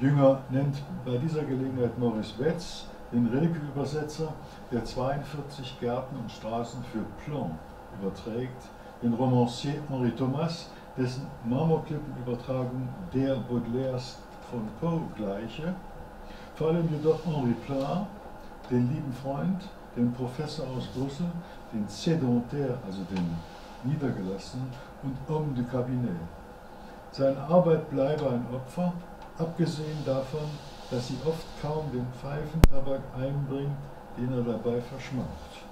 Jünger nennt bei dieser Gelegenheit Maurice Betz, den Rilke-Übersetzer, der 42 Gärten und Straßen für Plan überträgt, den Romancier Henri Thomas, dessen Marmorklippenübertragung der Baudelaires von Poe gleiche, vor allem jedoch Henri Plat, den lieben Freund, den Professor aus Brüssel, den Sédentaire, also den Niedergelassenen, und Homme du Cabinet. Seine Arbeit bleibe ein Opfer, abgesehen davon, dass sie oft kaum den Pfeifentabak einbringt, den er dabei verschmaucht.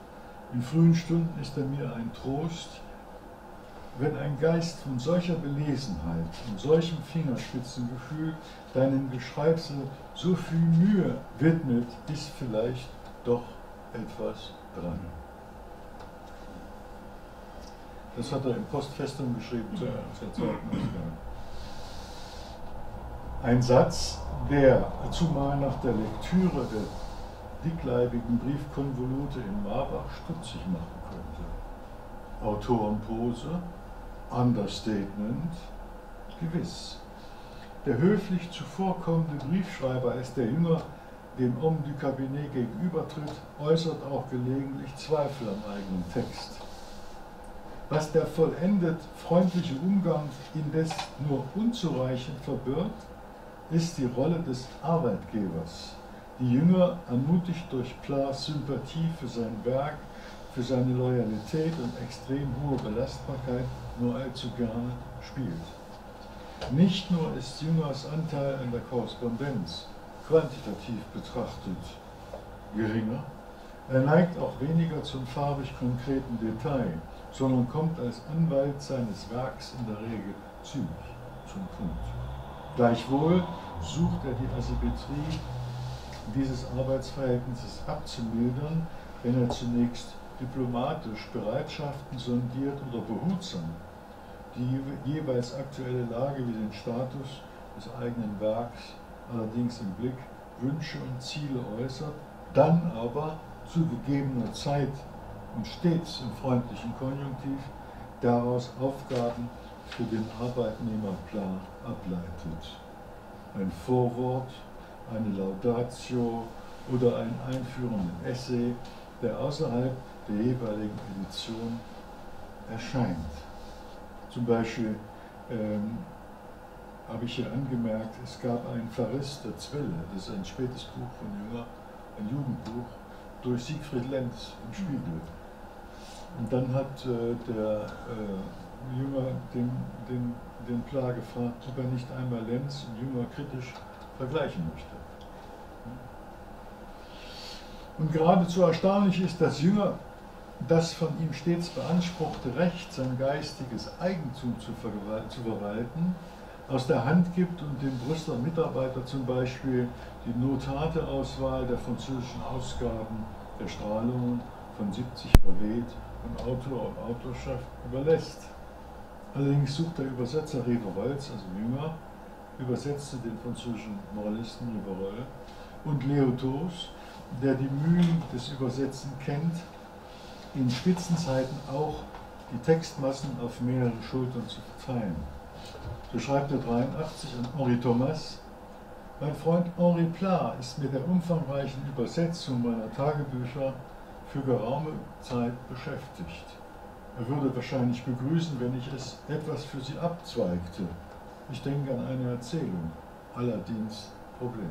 In frühen Stunden ist er mir ein Trost, wenn ein Geist von solcher Belesenheit und solchem Fingerspitzengefühl deinem Geschreibsel so viel Mühe widmet, ist vielleicht doch etwas dran. Das hat er im Postfestum geschrieben zur, zur zweiten Ausgabe. Ein Satz, der zumal nach der Lektüre der dickleibigen Briefkonvolute in Marbach stutzig machen könnte. Autorenpose, Understatement, gewiss. Der höflich zuvorkommende Briefschreiber ist der Jünger, dem Homme du Cabinet gegenübertritt, äußert auch gelegentlich Zweifel am eigenen Text. Was der vollendet freundliche Umgang indes nur unzureichend verbirgt, ist die Rolle des Arbeitgebers. Die Jünger ermutigt durch Plas Sympathie für sein Werk, für seine Loyalität und extrem hohe Belastbarkeit nur allzu gerne spielt. Nicht nur ist Jüngers Anteil an der Korrespondenz quantitativ betrachtet geringer, er neigt auch weniger zum farbig konkreten Detail, sondern kommt als Anwalt seines Werks in der Regel zügig zum Punkt. Gleichwohl sucht er die Asymmetrie dieses Arbeitsverhältnisses abzumildern, wenn er zunächst diplomatisch Bereitschaften sondiert oder behutsam die jeweils aktuelle Lage wie den Status des eigenen Werks allerdings im Blick Wünsche und Ziele äußert, dann aber zu gegebener Zeit und stets im freundlichen Konjunktiv daraus Aufgaben für den Arbeitnehmerplan ableitet. Ein Vorwort, eine Laudatio oder einen einführenden Essay, der außerhalb der jeweiligen Edition erscheint. Zum Beispiel ähm, habe ich hier angemerkt, es gab einen Verriss der Zwille, das ist ein spätes Buch von Jünger, ein Jugendbuch, durch Siegfried Lenz im Spiegel. Und dann hat äh, der äh, Jünger den, den, den Pla gefragt, ob er nicht einmal Lenz und Jünger kritisch vergleichen möchte. Und geradezu erstaunlich ist, dass Jünger das von ihm stets beanspruchte Recht, sein geistiges Eigentum zu, zu verwalten, aus der Hand gibt und dem Brüsseler Mitarbeiter zum Beispiel die Notateauswahl der französischen Ausgaben der Strahlungen von 70 verweht und Autor und Autorschaft überlässt. Allerdings sucht der Übersetzer Riverolz, also Jünger, übersetzte den französischen Moralisten Riverol und Leotos, der die Mühen des Übersetzen kennt, in Spitzenzeiten auch die Textmassen auf mehrere Schultern zu verteilen. So schreibt er 83 an Henri Thomas, mein Freund Henri Plat ist mit der umfangreichen Übersetzung meiner Tagebücher für geraume Zeit beschäftigt. Er würde wahrscheinlich begrüßen, wenn ich es etwas für Sie abzweigte. Ich denke an eine Erzählung, Aladins Problem.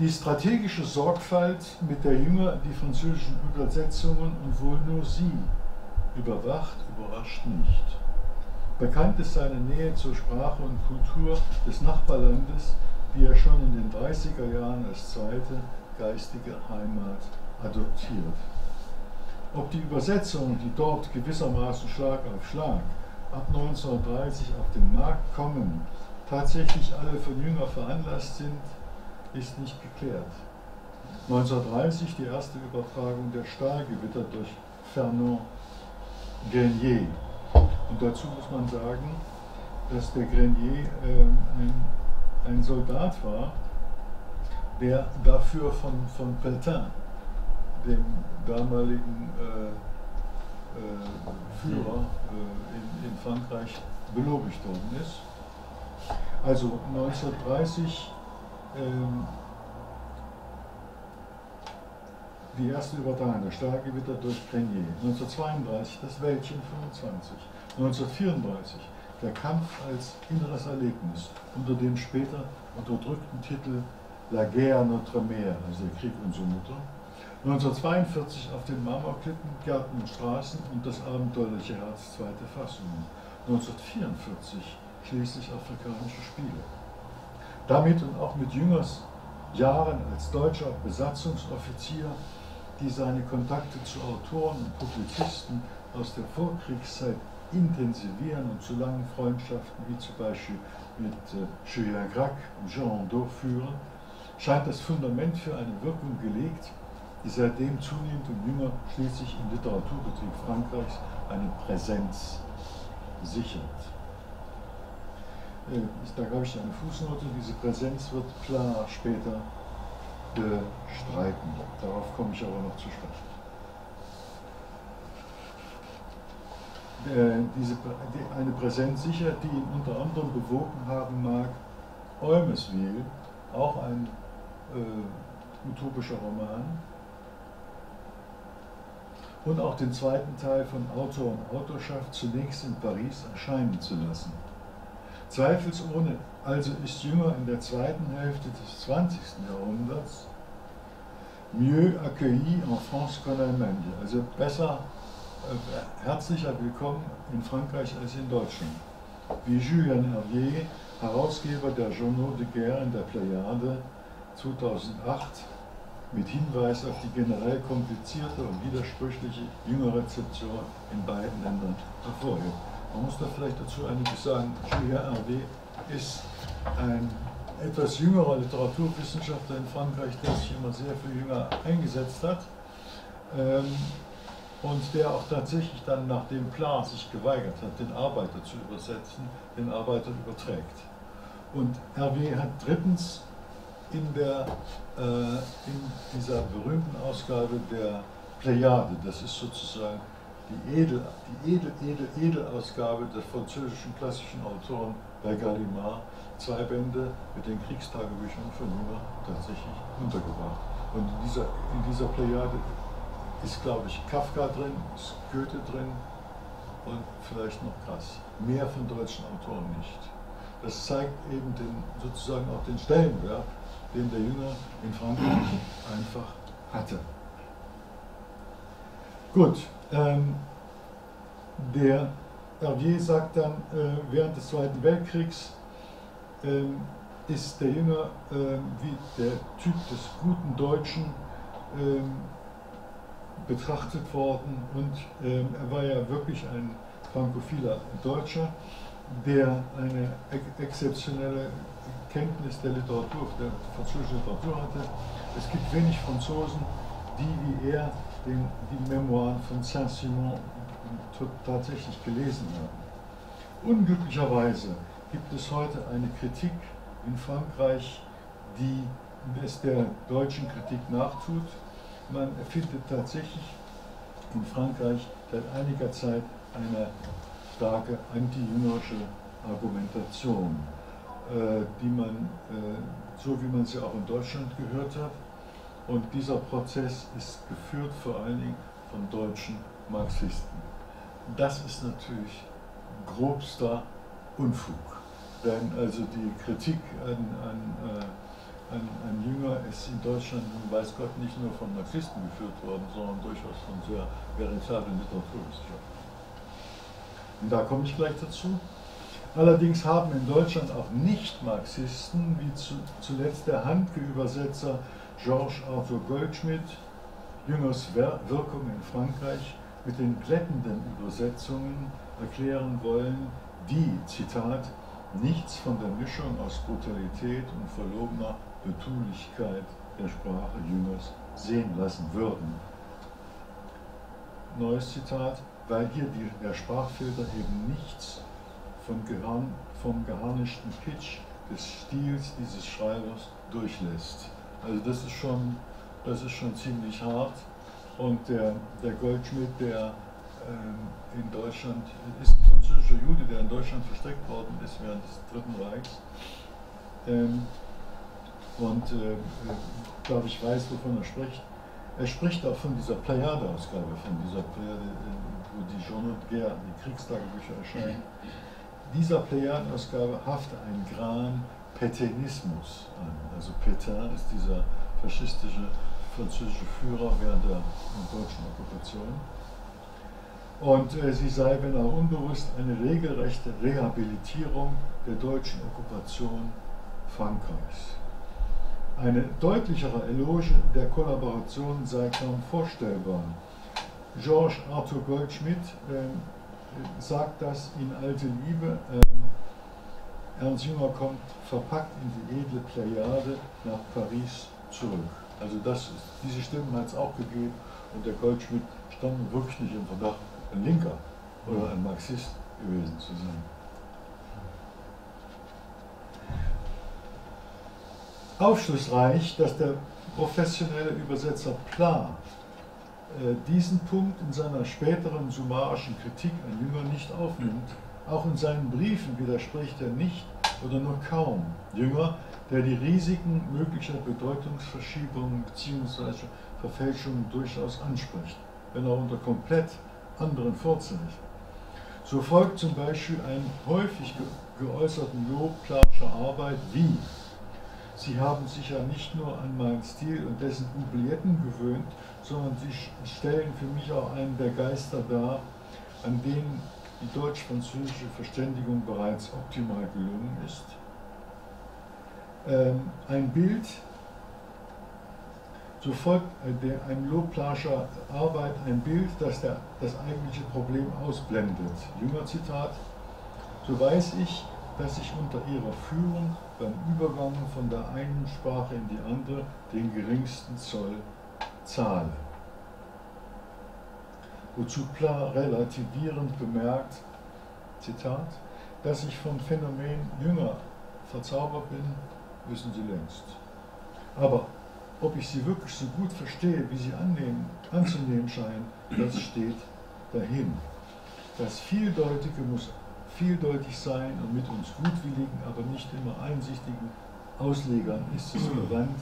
Die strategische Sorgfalt, mit der Jünger die französischen Übersetzungen und wohl nur sie überwacht, überrascht nicht. Bekannt ist seine Nähe zur Sprache und Kultur des Nachbarlandes, die er schon in den 30er Jahren als zweite geistige Heimat adoptiert. Ob die Übersetzungen, die dort gewissermaßen Schlag auf Schlag ab 1930 auf den Markt kommen, tatsächlich alle von Jünger veranlasst sind, ist nicht geklärt. 1930 die erste Übertragung der Stahlgewitter durch Fernand Grenier. Und dazu muss man sagen, dass der Grenier äh, ein, ein, Soldat war, der dafür von, von Pelletin, dem damaligen äh, äh, Führer äh, in, in Frankreich, belobigt worden ist. Also 1930 ähm, die erste Übertragung der Stahlgewitter durch Grenier. 1932 das Wäldchen 25. 1934 der Kampf als inneres Erlebnis unter dem später unterdrückten Titel La Guerre Notre Mère, also der Krieg unserer Mutter. 1942 auf den Marmorklippen, Gärten und Straßen und das abenteuerliche Herz, zweite Fassung. 1944 schließlich afrikanische Spiele. Damit und auch mit Jüngers Jahren als deutscher Besatzungsoffizier die seine Kontakte zu Autoren und Publizisten aus der Vorkriegszeit intensivieren und zu langen Freundschaften wie zum Beispiel mit äh, Julien Gracq und Jean Rondeau führen, scheint das Fundament für eine Wirkung gelegt, die seitdem zunehmend und jünger schließlich im Literaturbetrieb Frankreichs eine Präsenz sichert. Da habe ich eine Fußnote, diese Präsenz wird klar später bestreiten. Darauf komme ich aber noch zu sprechen. Äh, diese, die, eine Präsenz sicher, die ihn unter anderem bewogen haben mag, Eumeswil, auch ein äh, utopischer Roman, und auch den zweiten Teil von Autor und Autorschaft zunächst in Paris erscheinen zu lassen. Zweifelsohne also ist Jünger in der zweiten Hälfte des 20. Jahrhunderts mieux accueilli en France qu'en Allemagne, also besser, äh, herzlicher willkommen in Frankreich als in Deutschland. Wie Julien Hervier, Herausgeber der Journaux de Guerre in der Pléiade 2008, mit Hinweis auf die generell komplizierte und widersprüchliche Jüngerrezeption in beiden Ländern hervorhebt. Man muss da vielleicht dazu einiges sagen. Julien Hervé ist ein etwas jüngerer Literaturwissenschaftler in Frankreich, der sich immer sehr für Jünger eingesetzt hat ähm, und der auch tatsächlich dann, nachdem Pla sich geweigert hat, den Arbeiter zu übersetzen, den Arbeiter überträgt. Und Hervé hat drittens in, der, äh, in dieser berühmten Ausgabe der Pleiade, das ist sozusagen die Edel, die Edel, Edel, Edelausgabe der französischen klassischen Autoren bei Gallimard, zwei Bände mit den Kriegstagebüchern von Jünger tatsächlich untergebracht. Und in dieser, in dieser Plejade ist, glaube ich, Kafka drin, ist Goethe drin und vielleicht noch krass. Mehr von deutschen Autoren nicht. Das zeigt eben den, sozusagen auch den Stellenwert, den der Jünger in Frankreich einfach hatte. Gut, ähm, der Hervier sagt dann, äh, während des Zweiten Weltkriegs ähm, ist der Jünger äh, wie der Typ des guten Deutschen ähm, betrachtet worden und ähm, er war ja wirklich ein frankophiler Deutscher, der eine exzeptionelle Kenntnis der Literatur, der französischen Literatur hatte. Es gibt wenig Franzosen, die wie er den, die Memoiren von Saint-Simon tatsächlich gelesen haben. Unglücklicherweise gibt es heute eine Kritik in Frankreich, die es der deutschen Kritik nachtut. Man findet tatsächlich in Frankreich seit einiger Zeit eine starke antijüngerische Argumentation, äh, die man, äh, so wie man sie auch in Deutschland gehört hat, und dieser Prozess ist geführt vor allen Dingen von deutschen Marxisten. Das ist natürlich grobster Unfug. Denn also die Kritik an, an, äh, ein, ein Jünger ist in Deutschland, weiß Gott, nicht nur von Marxisten geführt worden, sondern durchaus von sehr veritablen Literaturwissenschaften. Und da komme ich gleich dazu. Allerdings haben in Deutschland auch Nicht-Marxisten, wie zu, zuletzt der Handke-Übersetzer Georges Arthur Goldschmidt, Jüngers Wirkung in Frankreich, mit den glättenden Übersetzungen erklären wollen, die, Zitat, nichts von der Mischung aus Brutalität und verlogener Betulichkeit der Sprache Jüngers sehen lassen würden. Neues Zitat, weil hier die, der Sprachfilter eben nichts vom, Gehirn, vom geharnischten Pitch des Stils dieses Schreibers durchlässt. Also das ist schon, das ist schon ziemlich hart. Und der, der Goldschmidt, der ähm, in Deutschland, ist ein französischer Jude, der in Deutschland versteckt worden ist während des Dritten Reichs. Ähm, und äh, ich glaube, ich weiß, wovon er spricht. Er spricht auch von dieser Plejade-Ausgabe, von dieser Plejade, äh, wo die Journal de Guerre, die Kriegstagebücher erscheinen. Dieser Plejaden-Ausgabe hafte ein Gran Pétainismus an. Also Pétain ist dieser faschistische französische Führer während der deutschen Okkupation. Und äh, sie sei, wenn auch unbewusst, eine regelrechte Rehabilitierung der deutschen Okkupation Frankreichs. Eine deutlichere Eloge der Kollaboration sei kaum vorstellbar. Georges Arthur Goldschmidt äh, sagt das in Alte Liebe. Äh, Ernst Jünger kommt verpackt in die edle Plejade nach Paris zurück. Also das ist, diese Stimmen hat es auch gegeben und der Goldschmidt stand wirklich nicht im Verdacht, ein Linker oder ein Marxist gewesen zu sein. Aufschlussreich, dass der professionelle Übersetzer Pla äh, diesen Punkt in seiner späteren summarischen Kritik an Jünger nicht aufnimmt. Auch in seinen Briefen widerspricht er nicht oder nur kaum Jünger, der die Risiken möglicher Bedeutungsverschiebungen bzw. Verfälschungen durchaus anspricht, wenn auch unter komplett anderen Vorzeichen. So folgt zum Beispiel ein häufig geäußerten Lob klarscher Arbeit wie Sie haben sich ja nicht nur an meinen Stil und dessen Oublietten gewöhnt, sondern Sie stellen für mich auch einen der Geister dar, an denen die deutsch-französische Verständigung bereits optimal gelungen ist. Ähm, ein Bild, so folgt äh, einem Lobplascher Arbeit ein Bild, das der, das eigentliche Problem ausblendet. Jünger Zitat, so weiß ich, dass ich unter ihrer Führung beim Übergang von der einen Sprache in die andere den geringsten Zoll zahle. Wozu Pla relativierend bemerkt, Zitat, dass ich vom Phänomen Jünger verzaubert bin, wissen Sie längst. Aber ob ich sie wirklich so gut verstehe, wie sie annehmen, anzunehmen scheinen, das steht dahin. Das Vieldeutige muss vieldeutig sein und mit uns gutwilligen, aber nicht immer einsichtigen Auslegern ist es verwandt,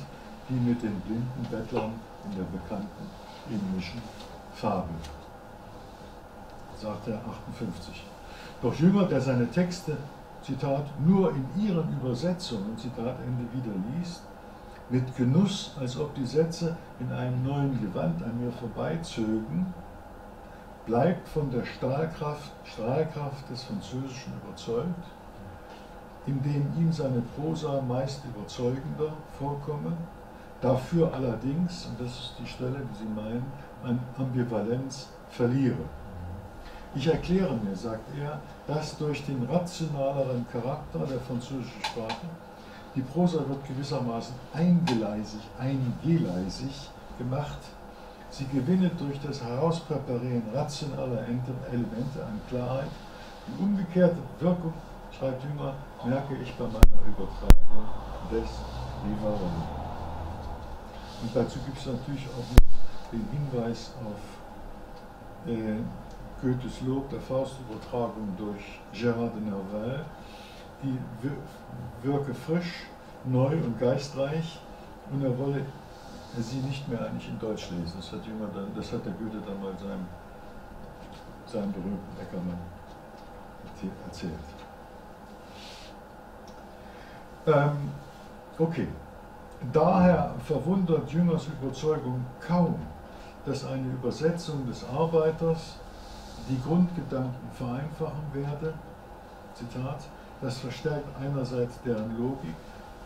wie mit den blinden Bettlern in der bekannten indischen Fabel, sagt er 58. Doch Jünger, der seine Texte, Zitat, nur in ihren Übersetzungen, Zitat Ende, wieder liest, mit Genuss, als ob die Sätze in einem neuen Gewand an mir vorbeizögen, bleibt von der Stahlkraft, Strahlkraft des Französischen überzeugt, indem ihm seine Prosa meist überzeugender vorkomme, dafür allerdings, und das ist die Stelle, die Sie meinen, an Ambivalenz verliere. Ich erkläre mir, sagt er, dass durch den rationaleren Charakter der französischen Sprache die Prosa wird gewissermaßen eingeleisig, eingeleisig gemacht Sie gewinnet durch das Herauspräparieren rationaler Elemente an Klarheit. Die umgekehrte Wirkung, schreibt Jünger, merke ich bei meiner Übertragung des Livarone. Und dazu gibt es natürlich auch noch den Hinweis auf äh, Goethes Lob der Faustübertragung durch Gérard de Nerval, die wirke frisch, neu und geistreich und er wolle sie nicht mehr eigentlich in Deutsch lesen. Das hat, jemand dann, das hat der Goethe dann mal seinem, seinem berühmten Eckermann erzählt. Ähm, okay, Daher verwundert Jüngers Überzeugung kaum, dass eine Übersetzung des Arbeiters die Grundgedanken vereinfachen werde. Zitat, das verstärkt einerseits deren Logik,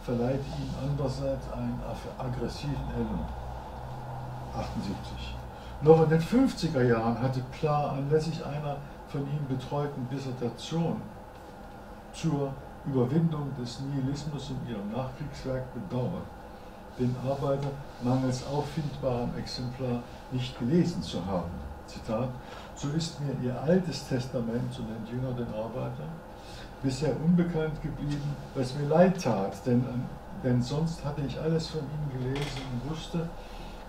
verleiht ihnen andererseits einen aggressiven Element. 78. Noch in den 50er Jahren hatte Pla anlässlich einer von ihm betreuten Dissertation zur Überwindung des Nihilismus in ihrem Nachkriegswerk bedauert, den Arbeiter mangels auffindbarem Exemplar nicht gelesen zu haben. Zitat, so ist mir ihr altes Testament, so nennt Jünger den Arbeiter, bisher unbekannt geblieben, was mir leid tat, denn, denn sonst hatte ich alles von ihm gelesen und wusste,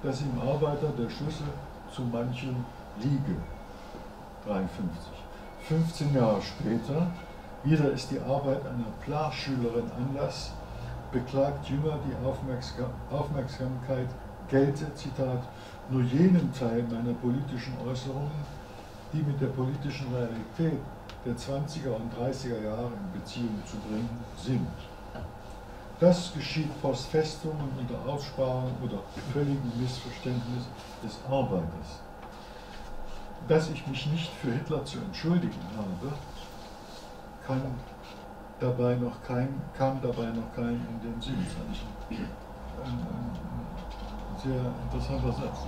dass im Arbeiter der Schlüssel zu manchem liege. 53. 15 Jahre später, wieder ist die Arbeit einer Plarschülerin Anlass, beklagt Jünger die Aufmerksamkeit gelte, Zitat, nur jenen Teil meiner politischen Äußerungen, die mit der politischen Realität der 20er und 30er Jahre in Beziehung zu bringen sind. Das geschieht post festum und unter Aussparung oder völligem Missverständnis des Arbeiters. Dass ich mich nicht für Hitler zu entschuldigen habe, kann dabei noch kein, kam dabei noch kein in den Sinn. Das ist ein sehr interessanter Satz.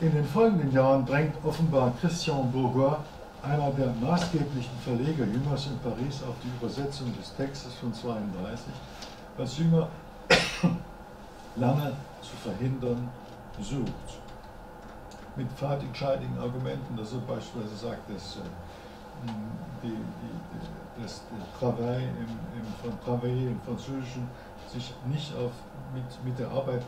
In den folgenden Jahren drängt offenbar Christian Bourgois einer der maßgeblichen Verleger Jüngers in Paris auf die Übersetzung des Textes von 32, was Jünger lange zu verhindern sucht. Mit fadenscheinigen Argumenten, dass er beispielsweise sagt, dass äh, die, die, das Travail im, im, von Travailler im Französischen sich nicht auf, mit, mit der Arbeit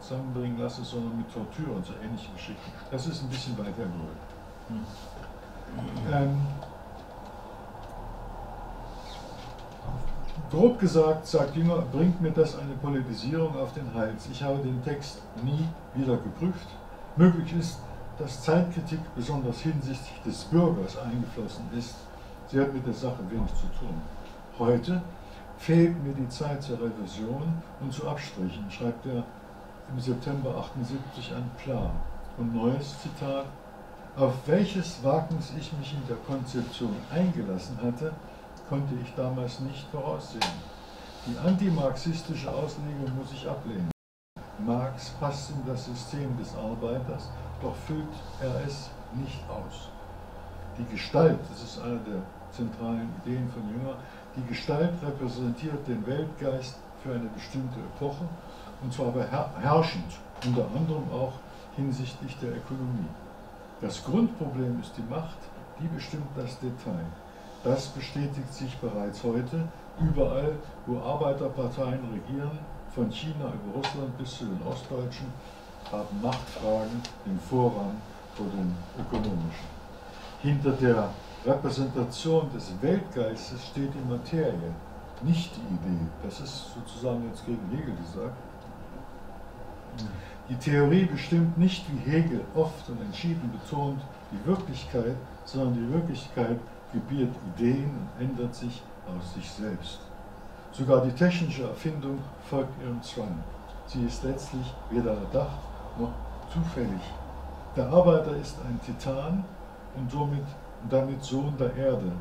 zusammenbringen lasse, sondern mit Tortur und so ähnliche Geschichten. Das ist ein bisschen weiter hergeholt. Hm. Ähm, grob gesagt, sagt Jünger, bringt mir das eine Politisierung auf den Hals. Ich habe den Text nie wieder geprüft. Möglich ist, dass Zeitkritik besonders hinsichtlich des Bürgers eingeflossen ist. Sie hat mit der Sache wenig zu tun. Heute fehlt mir die Zeit zur Revision und zu Abstrichen, schreibt er im September 78 an Pla. Und neues Zitat, auf welches Wagnis ich mich in der Konzeption eingelassen hatte, konnte ich damals nicht voraussehen. Die antimarxistische Auslegung muss ich ablehnen. Marx passt in das System des Arbeiters, doch füllt er es nicht aus. Die Gestalt, das ist eine der zentralen Ideen von Jünger, die Gestalt repräsentiert den Weltgeist für eine bestimmte Epoche, und zwar beherrschend, unter anderem auch hinsichtlich der Ökonomie. Das Grundproblem ist die Macht, die bestimmt das Detail. Das bestätigt sich bereits heute überall, wo Arbeiterparteien regieren, von China über Russland bis zu den Ostdeutschen, haben Machtfragen den Vorrang vor den ökonomischen. Hinter der Repräsentation des Weltgeistes steht die Materie, nicht die Idee. Das ist sozusagen jetzt gegen Hegel gesagt. Die Theorie bestimmt nicht, wie Hegel oft und entschieden betont, die Wirklichkeit, sondern die Wirklichkeit gebiert Ideen und ändert sich aus sich selbst. Sogar die technische Erfindung folgt ihrem Zwang. Sie ist letztlich weder erdacht noch zufällig. Der Arbeiter ist ein Titan und somit damit Sohn der Erde.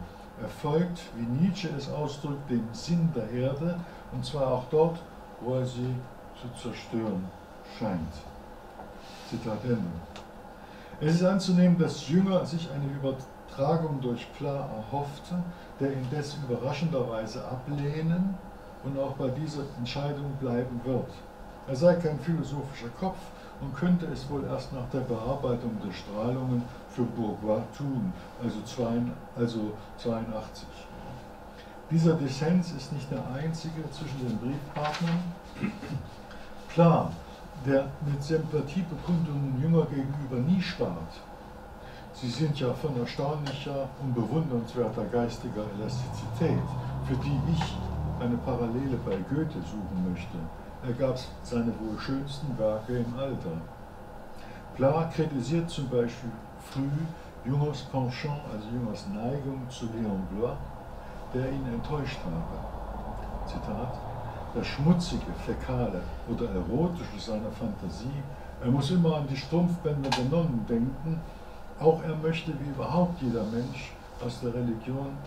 Er folgt, wie Nietzsche es ausdrückt, dem Sinn der Erde, und zwar auch dort, wo er sie zu zerstören scheint. Zitat Ende. Es ist anzunehmen, dass Jünger sich eine Übertragung durch Pla erhoffte, der indes überraschenderweise ablehnen und auch bei dieser Entscheidung bleiben wird. Er sei kein philosophischer Kopf und könnte es wohl erst nach der Bearbeitung der Strahlungen für Bourgois tun, also 82. Dieser Dissens ist nicht der einzige zwischen den Briefpartnern. Klar, der mit Sympathiebekundungen Jünger gegenüber nie spart. Sie sind ja von erstaunlicher und bewundernswerter geistiger Elastizität, für die ich eine Parallele bei Goethe suchen möchte. Er gab seine wohl schönsten Werke im Alter. Pla kritisiert zum Beispiel früh Jüngers Penchant, also Jüngers Neigung zu Léon Blois, der ihn enttäuscht habe. Zitat, das Schmutzige, Fäkale oder Erotische seiner Fantasie. Er muss immer an die Strumpfbänder der Nonnen denken. Auch er möchte, wie überhaupt jeder Mensch, aus der Religion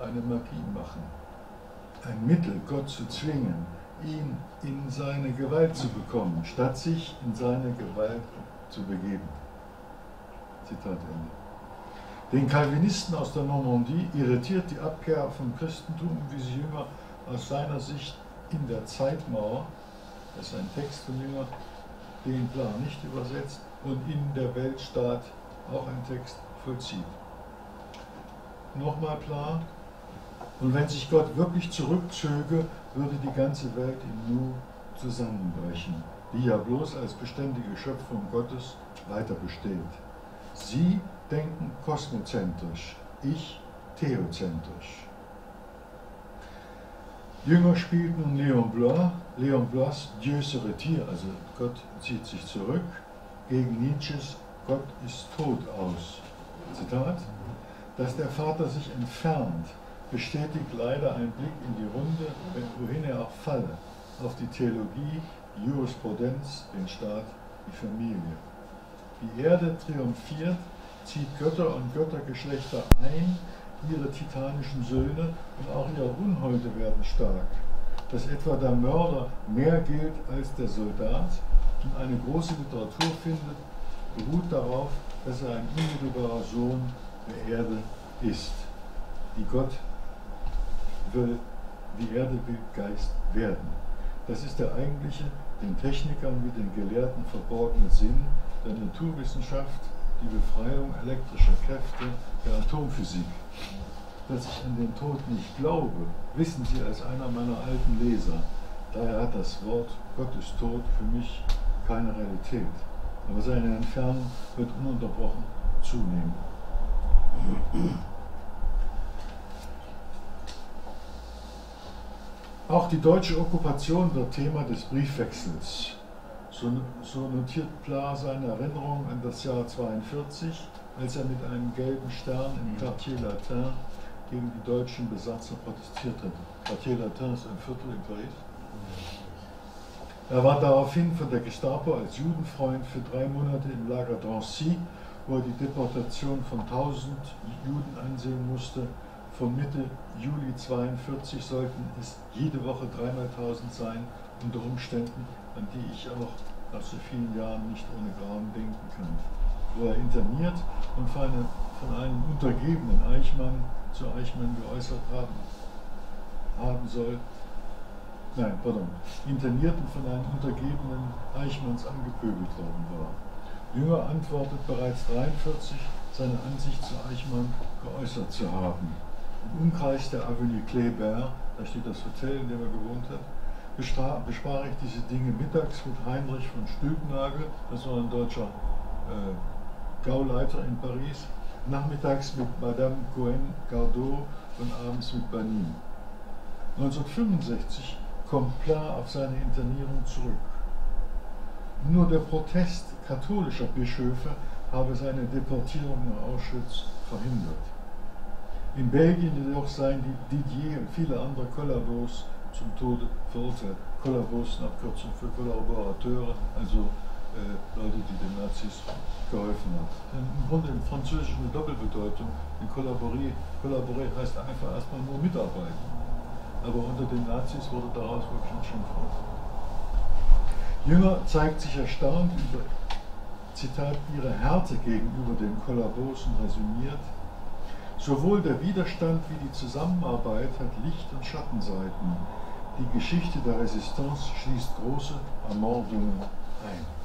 eine Magie machen. Ein Mittel, Gott zu zwingen, ihn in seine Gewalt zu bekommen, statt sich in seine Gewalt zu begeben. Zitat Ende. Den Calvinisten aus der Normandie irritiert die Abkehr vom Christentum, wie sie Jünger aus seiner Sicht in der Zeitmauer, das ist ein Text von Jünger, den klar nicht übersetzt, und in der Weltstaat auch ein Text vollzieht. Nochmal klar, und wenn sich Gott wirklich zurückzöge, würde die ganze Welt im Nu zusammenbrechen, die ja bloß als beständige Schöpfung Gottes weiter besteht. Sie denken kosmozentrisch, ich theozentrisch. Jünger spielten Leon Blois, Leon Blois Dieu se retire, also Gott zieht sich zurück, gegen Nietzsches Gott ist tot aus. Zitat, dass der Vater sich entfernt, bestätigt leider ein Blick in die Runde, wohin er auch falle, auf die Theologie, Jurisprudenz, den Staat, die Familie. Die Erde triumphiert, zieht Götter und Göttergeschlechter ein, ihre titanischen Söhne und auch ihre Unholde werden stark. Dass etwa der Mörder mehr gilt als der Soldat und eine große Literatur findet, beruht darauf, dass er ein unmittelbarer Sohn der Erde ist, die Gott will, die Erde will Geist werden. Das ist der eigentliche, den Technikern wie den Gelehrten verborgene Sinn der Naturwissenschaft, die Befreiung elektrischer Kräfte der Atomphysik. Dass ich an den Tod nicht glaube, wissen Sie als einer meiner alten Leser. Daher hat das Wort Gott ist tot für mich keine Realität. Aber seine Entfernung wird ununterbrochen zunehmen. Auch die deutsche Okkupation wird Thema des Briefwechsels. So, notiert Pla seine Erinnerung an das Jahr 42, als er mit einem gelben Stern im Quartier Latin gegen die deutschen Besatzer protestiert hatte. Quartier Latin ist ein Viertel in Paris. Er war daraufhin von der Gestapo als Judenfreund für drei Monate im Lager Drancy, wo er die Deportation von 1000 Juden ansehen musste. Von Mitte Juli 42 sollten es jede Woche dreimal 1000 sein, unter Umständen, an die ich auch nach so vielen Jahren nicht ohne Grauen denken kann. Wo er interniert und von einem, von einem untergebenen Eichmann zu Eichmann geäußert haben, haben soll, nein, pardon, Internierten von einem untergebenen Eichmanns angepöbelt worden war. Jünger antwortet bereits 43, seine Ansicht zu Eichmann geäußert zu haben. Im Umkreis der Avenue Kléber, da steht das Hotel, in dem er gewohnt hat, besprach ich diese Dinge mittags mit Heinrich von Stülpnagel, das war ein deutscher äh, Gauleiter in Paris, nachmittags mit Madame Cohen Gardot und abends mit Banin. 1965 kommt Pla auf seine Internierung zurück. Nur der Protest katholischer Bischöfe habe seine Deportierung nach Auschwitz verhindert. In Belgien jedoch seien die Didier und viele andere Kollabos zum Tode verurteilt. Kollabos eine Abkürzung für Kollaborateure, also äh, Leute, die den Nazis geholfen haben. Im Grunde im Französischen eine Doppelbedeutung. Kollaborer, Kollaborer heißt einfach erstmal nur mitarbeiten. Aber unter den Nazis wurde daraus wirklich ein Schimpfwort. Jünger zeigt sich erstaunt über, Zitat, ihre Härte gegenüber den Kollabosen resümiert. Sowohl der Widerstand wie die Zusammenarbeit hat Licht- und Schattenseiten. Die Geschichte der Resistance schließt große Ermordungen ein.